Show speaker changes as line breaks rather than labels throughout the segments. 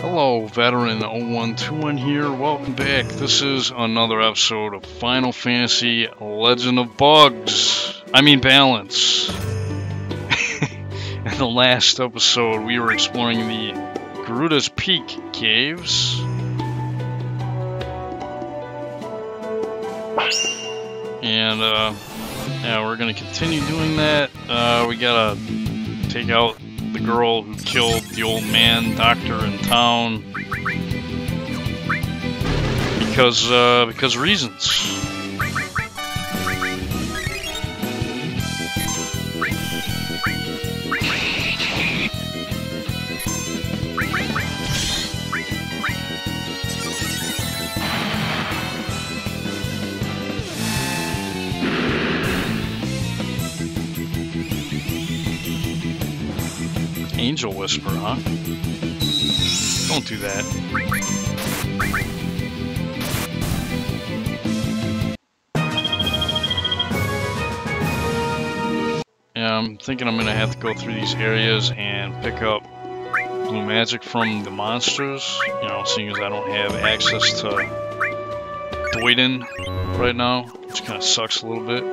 Hello, veteran 0121 here. Welcome back. This is another episode of Final Fantasy Legend of Bugs. I mean, Balance. In the last episode, we were exploring the Garuda's Peak caves. And, uh, yeah, we're gonna continue doing that. Uh, we gotta take out the girl who killed the old man doctor in town because uh, because reasons. Angel Whisper, huh? Don't do that. Yeah, I'm thinking I'm gonna have to go through these areas and pick up blue magic from the monsters. You know, seeing as I don't have access to Doiden right now, which kind of sucks a little bit.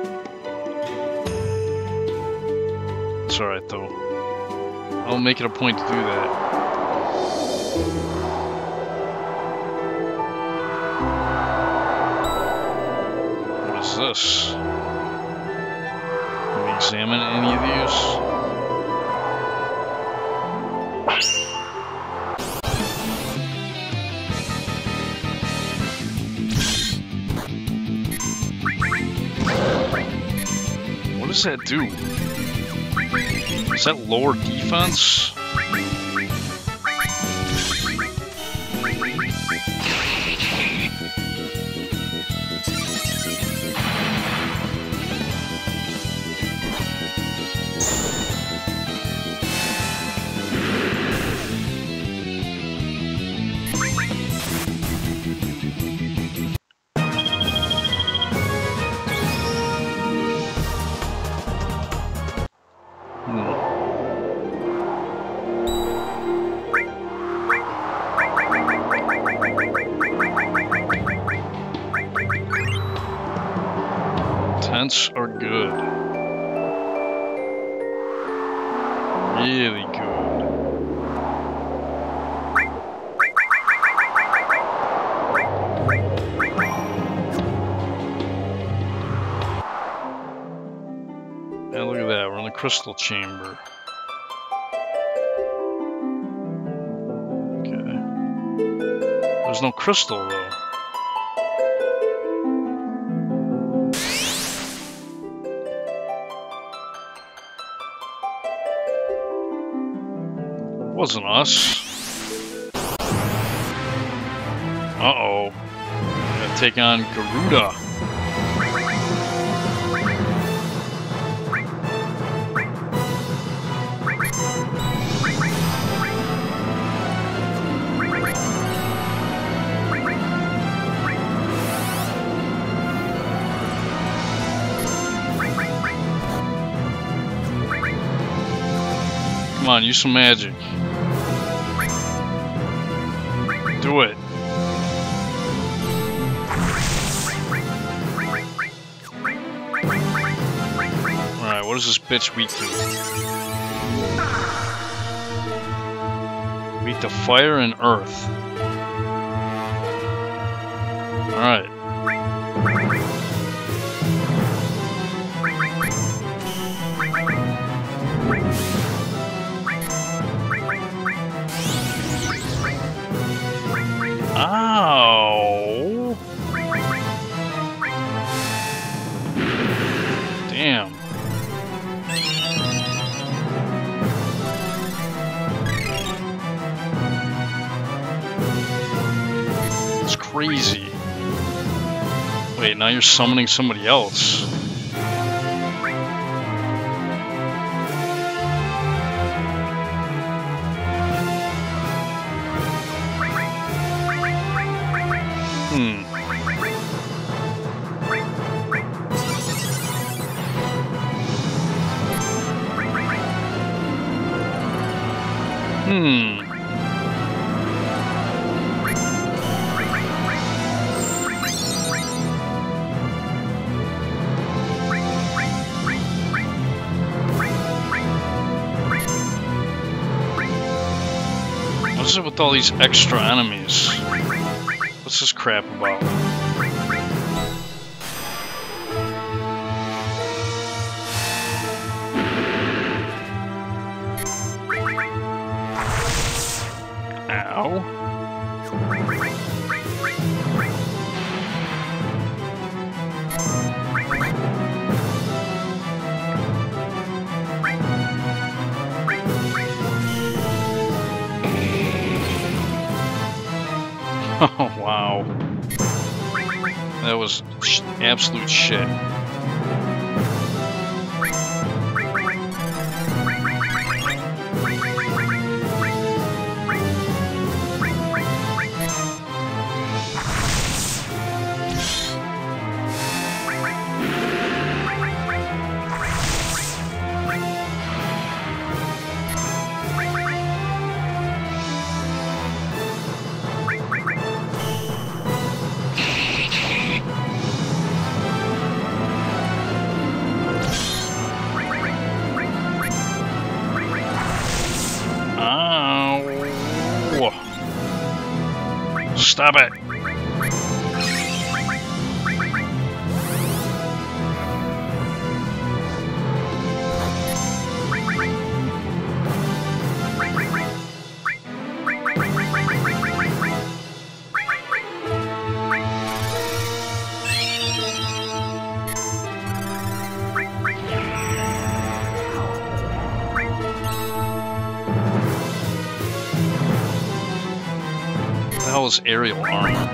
It's alright though. I'll make it a point to do that. What is this? Can we examine any of these? What does that do? Is that lower defense? The crystal chamber. Okay. There's no crystal though. Wasn't us. Uh-oh. Gonna take on Garuda. On, use some magic. Do it. Alright, what is this bitch weak to? Weak to fire and earth. You're summoning somebody else. Hmm. Hmm. All these extra enemies? What's this crap about? wow. That was sh absolute shit. Hell aerial armor?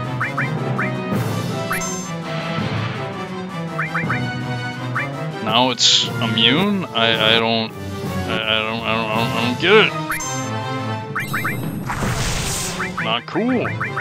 Now it's immune? I, I don't I, I don't I don't, I don't get it. Not cool.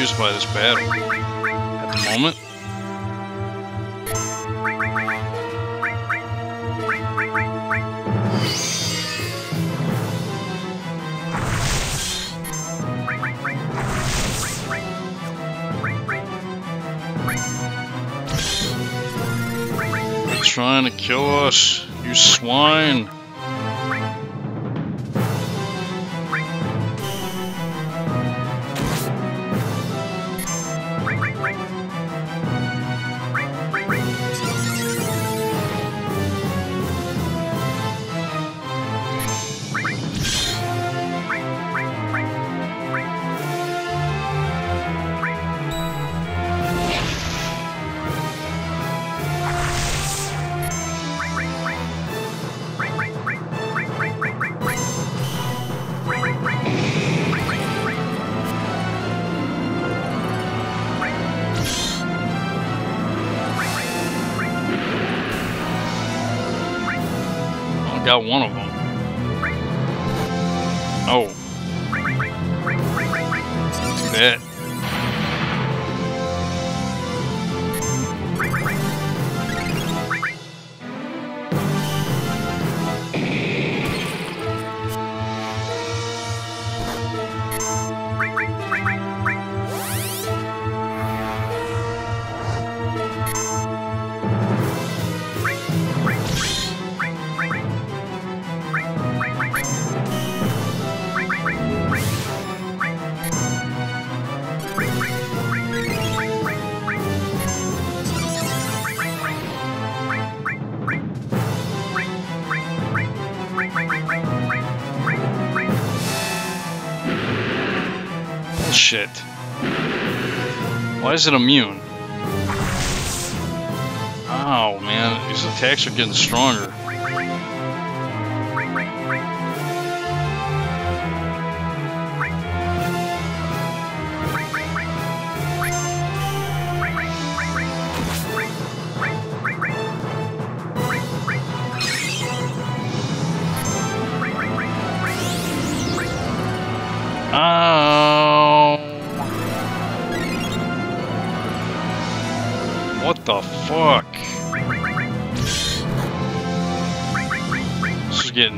Confused by this battle at the moment. Trying to kill us, you swine. Got one of is it immune? Oh man, these attacks are getting stronger.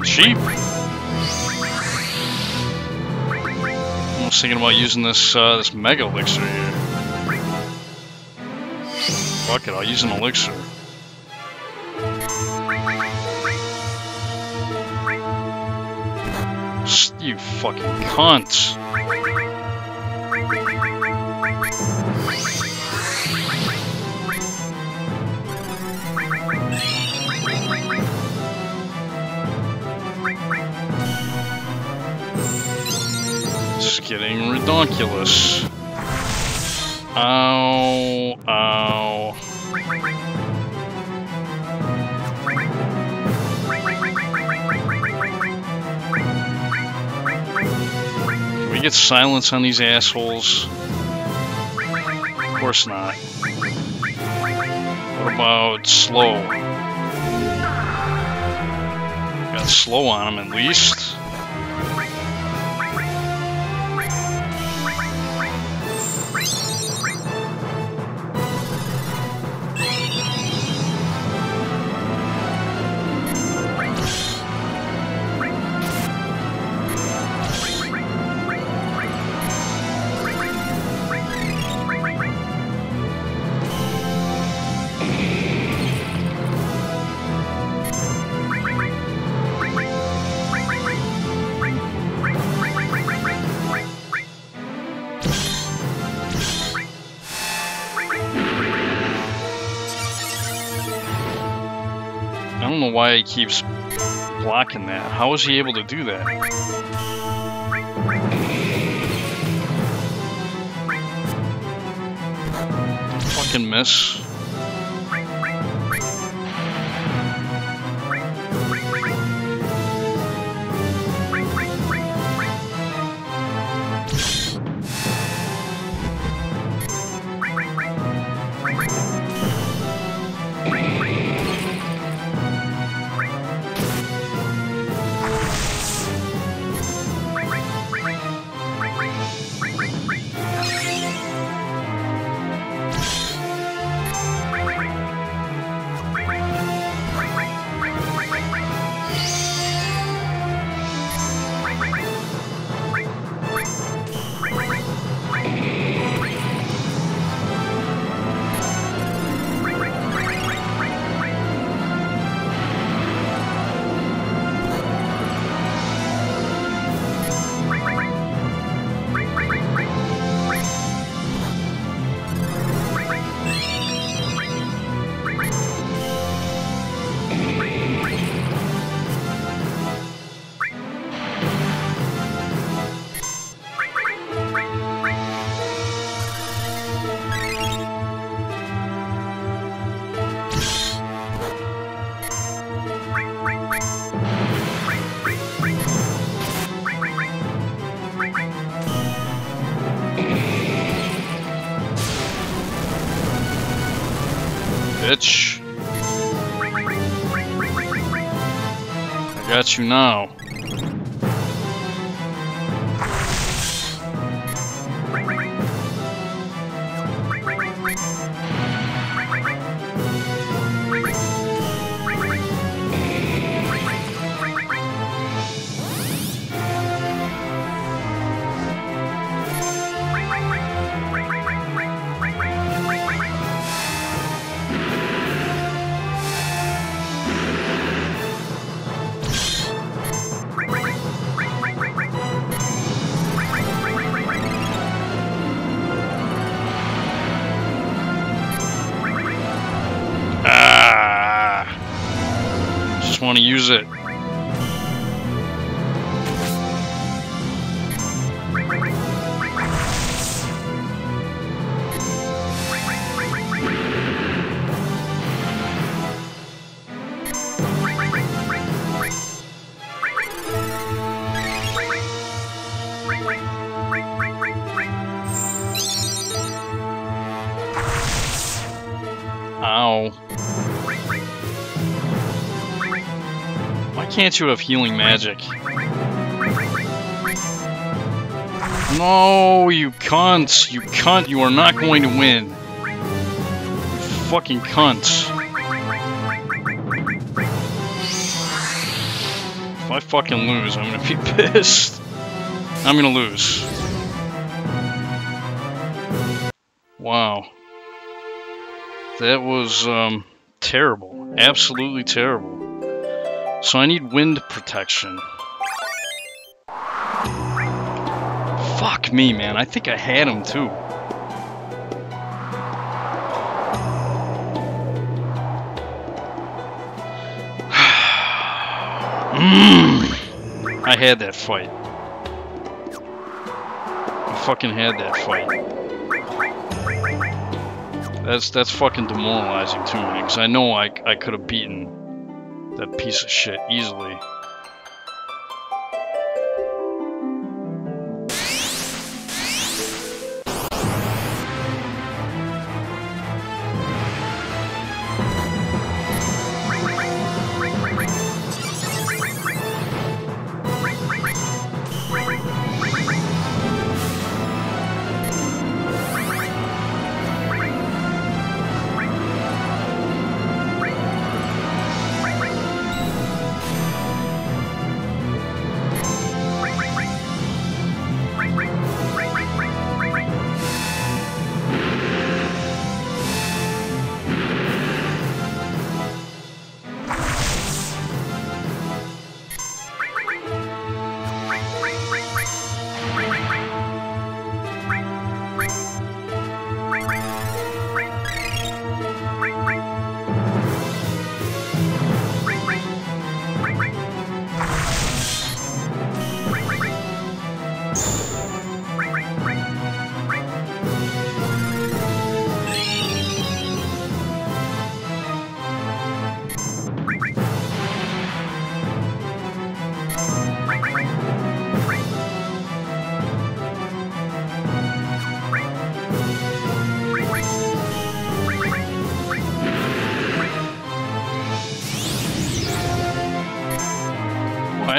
Cheap. I was thinking about using this uh, this mega elixir here. Fuck it, I'll use an elixir. You fucking cunt. It's getting ridiculous. Ow, ow. Can we get silence on these assholes? Of course not. What about slow? Got slow on them at least. Why he keeps blocking that. How is he able to do that? Fucking miss. Bitch. I got you now. Can't you have healing magic? No, you cunts! You cunt! You are not going to win! You fucking cunts! If I fucking lose, I'm gonna be pissed. I'm gonna lose. Wow. That was, um, terrible. Absolutely terrible. So I need wind protection. Fuck me, man. I think I had him, too. Mm. I had that fight. I fucking had that fight. That's that's fucking demoralizing to me, because I know I, I could have beaten that piece of shit easily.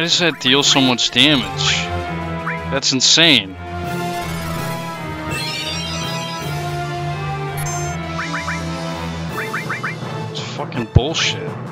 Does that deal so much damage? That's insane. It's fucking bullshit.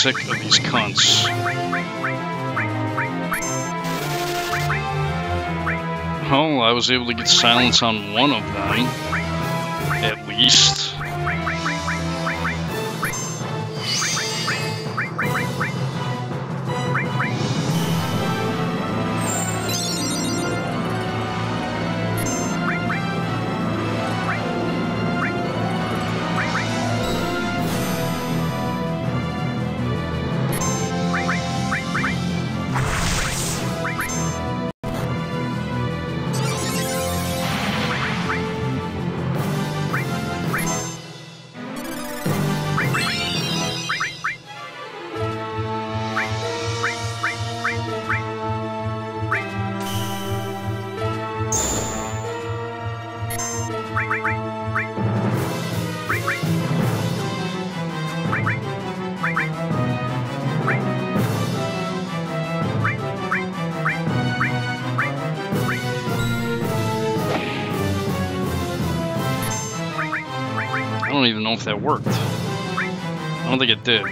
Sick of these cunts. Oh, I was able to get silence on one of them. At least. Don't even know if that worked. I don't think it did.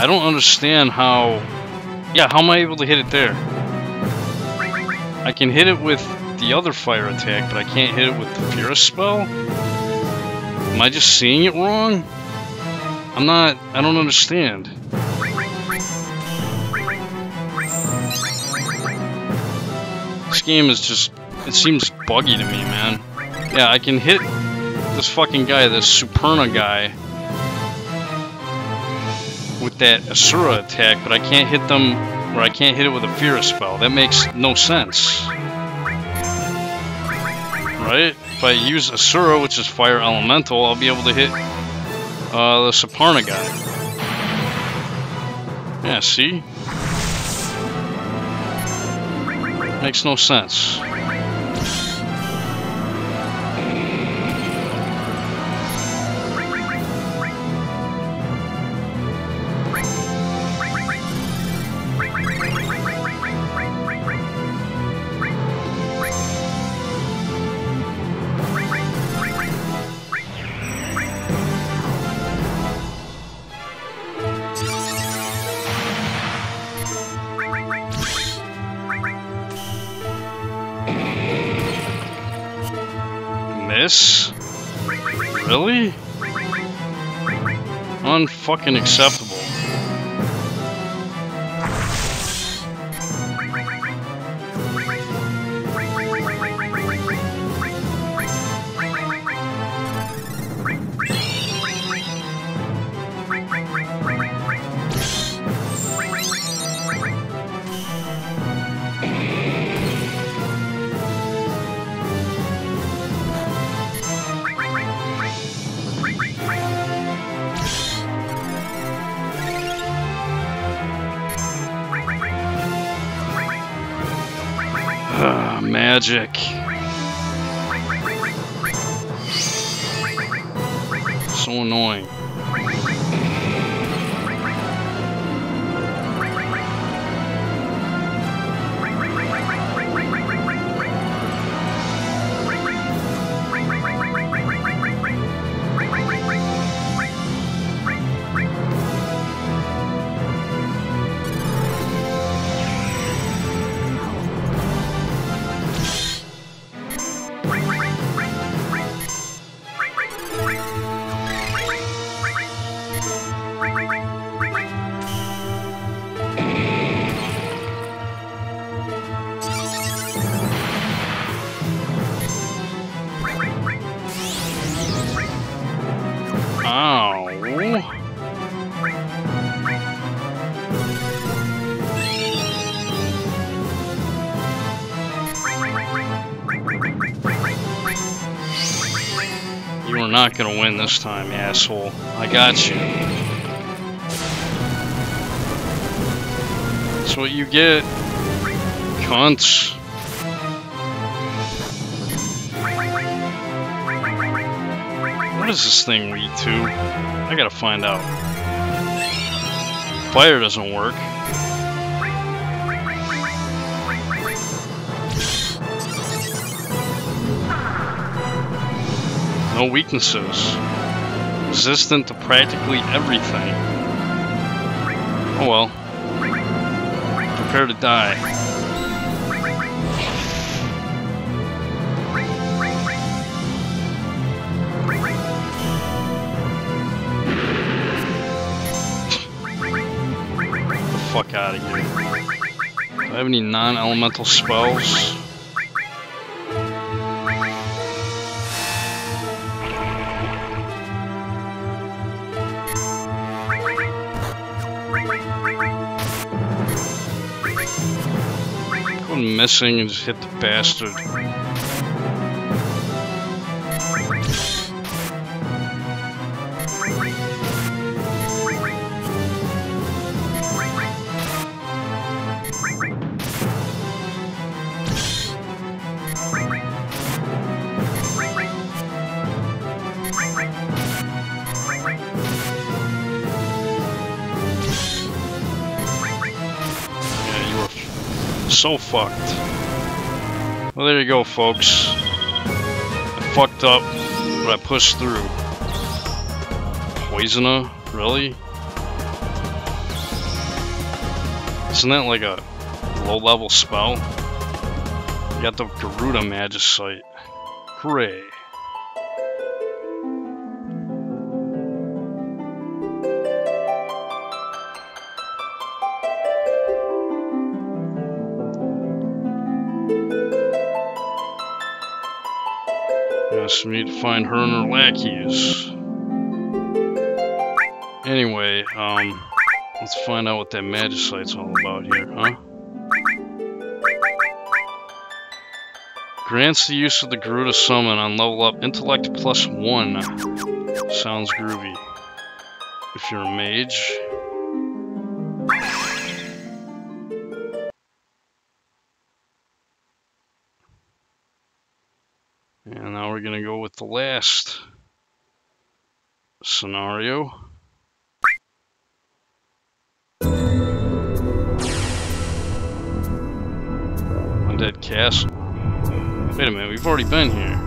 I don't understand how... Yeah, how am I able to hit it there? I can hit it with the other fire attack, but I can't hit it with the Fierce spell? Am I just seeing it wrong? I'm not... I don't understand. This game is just... It seems buggy to me, man. Yeah, I can hit this fucking guy, this Suparna guy, that Asura attack, but I can't hit them, or I can't hit it with a Fierce spell. That makes no sense. Right? If I use Asura, which is Fire Elemental, I'll be able to hit uh, the Suparna guy. Yeah, see? Makes no sense. Unfucking acceptable. magic. So annoying. Not gonna win this time, asshole. I got you. That's what you get. Cunts. What does this thing lead to? I gotta find out. Fire doesn't work. No weaknesses. Resistant to practically everything. Oh well. Prepare to die. Fuck out of here. Do I have any non-elemental spells? Missing and just hit the bastard. So fucked. Well, there you go, folks. I fucked up, but I pushed through. Poisoner? Really? Isn't that like a low-level spell? You got the Garuda Magicite. Hooray. Yes, we need to find her and her lackeys. Anyway, um, let's find out what that Magicite's all about here, huh? Grants the use of the Garuda Summon on level up Intellect plus one. Sounds groovy. If you're a mage. Last scenario. Undead Castle. Wait a minute, we've already been here.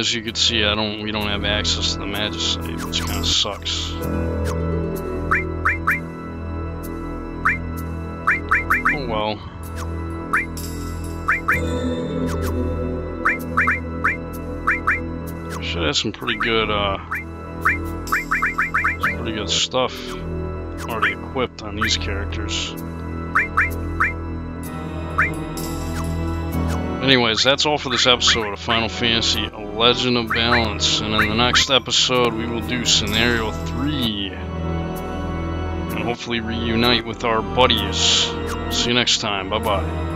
As you can see, I don't. We don't have access to the Magicite, which kind of sucks. Oh well. Should have some pretty good, uh, some pretty good stuff already equipped on these characters. Anyways, that's all for this episode of Final Fantasy Legend of Balance. And in the next episode, we will do Scenario 3. And hopefully reunite with our buddies. See you next time. Bye bye.